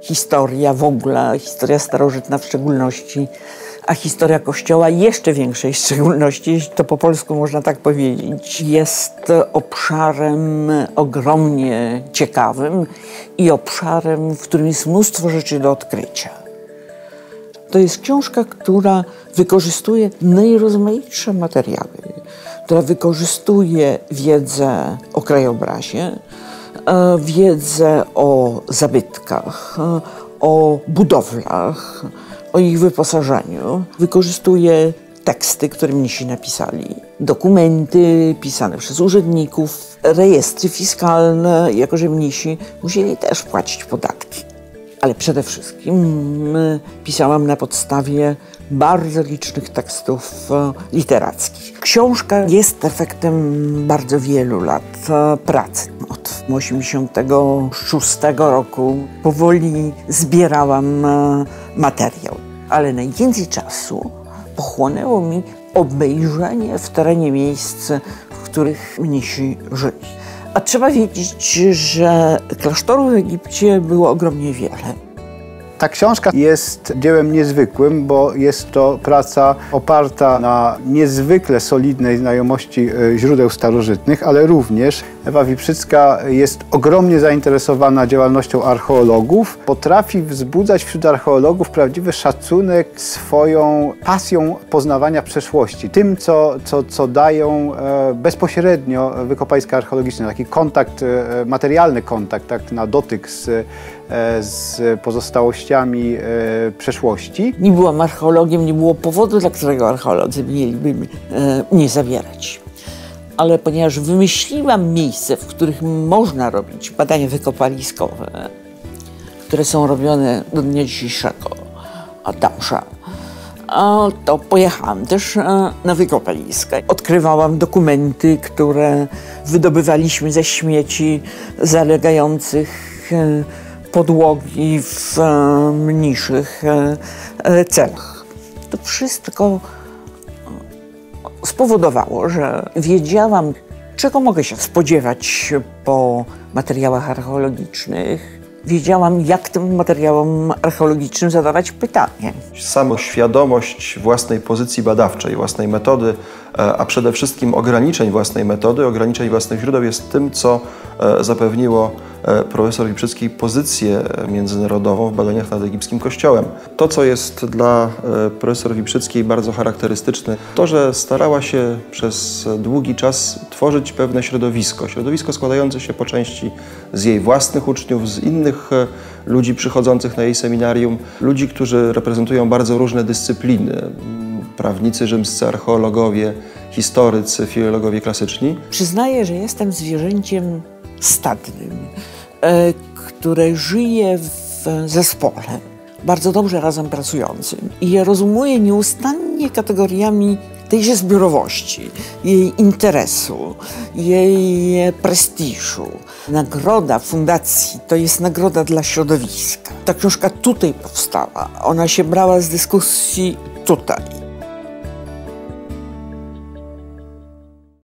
historia w ogóle, historia starożytna w szczególności, a historia Kościoła jeszcze większej szczególności, jeśli to po polsku można tak powiedzieć, jest obszarem ogromnie ciekawym i obszarem, w którym jest mnóstwo rzeczy do odkrycia. To jest książka, która wykorzystuje najrozmaitsze materiały, która wykorzystuje wiedzę o krajobrazie, wiedzę o zabytkach, e, o budowlach, o ich wyposażeniu. Wykorzystuje teksty, które mnisi napisali, dokumenty pisane przez urzędników, rejestry fiskalne, jako że mnisi musieli też płacić podatki. Ale przede wszystkim pisałam na podstawie bardzo licznych tekstów e, literackich. Książka jest efektem bardzo wielu lat e, pracy. Od 1986 roku powoli zbierałam e, materiał, ale najwięcej czasu pochłonęło mi obejrzenie w terenie miejsc, w których mnisi żyli. A trzeba wiedzieć, że klasztorów w Egipcie było ogromnie wiele. Ta książka jest dziełem niezwykłym, bo jest to praca oparta na niezwykle solidnej znajomości e, źródeł starożytnych, ale również Ewa Wiprzycka jest ogromnie zainteresowana działalnością archeologów. Potrafi wzbudzać wśród archeologów prawdziwy szacunek swoją pasją poznawania przeszłości. Tym, co, co, co dają e, bezpośrednio wykopaliska archeologiczne. Taki kontakt, e, materialny kontakt, tak na dotyk z, z pozostałościami przeszłości. Nie byłam archeologiem, nie było powodu, dla którego archeolodzy mieliby mnie zabierać ale ponieważ wymyśliłam miejsce, w których można robić badania wykopaliskowe, które są robione do dnia dzisiejszego, a tamsza, to pojechałam też e, na wykopaliska. Odkrywałam dokumenty, które wydobywaliśmy ze śmieci zalegających e, podłogi w e, mniejszych celach. To wszystko spowodowało, że wiedziałam, czego mogę się spodziewać po materiałach archeologicznych. Wiedziałam, jak tym materiałom archeologicznym zadawać pytanie. Samoświadomość własnej pozycji badawczej, własnej metody, e, a przede wszystkim ograniczeń własnej metody, ograniczeń własnych źródeł jest tym, co e, zapewniło E, profesor Liprzyckiej pozycję międzynarodową w badaniach nad egipskim kościołem. To, co jest dla e, profesor Liprzyckiej bardzo charakterystyczne, to, że starała się przez długi czas tworzyć pewne środowisko. Środowisko składające się po części z jej własnych uczniów, z innych e, ludzi przychodzących na jej seminarium, ludzi, którzy reprezentują bardzo różne dyscypliny. Prawnicy rzymscy, archeologowie, historycy, filologowie klasyczni. Przyznaję, że jestem zwierzęciem stadnym, e, które żyje w zespole, bardzo dobrze razem pracującym. I je rozumuje nieustannie kategoriami tejże zbiorowości, jej interesu, jej prestiżu. Nagroda fundacji to jest nagroda dla środowiska. Ta książka tutaj powstała. Ona się brała z dyskusji tutaj.